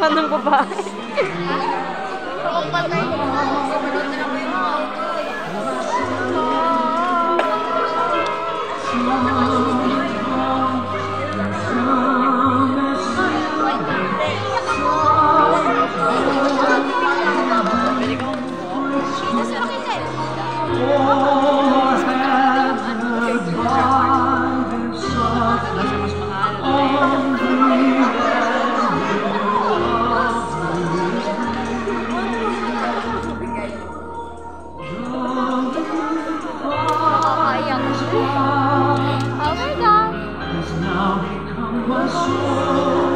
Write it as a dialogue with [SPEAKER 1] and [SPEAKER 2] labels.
[SPEAKER 1] Ng babae. Nakakaiyak. 尽管我说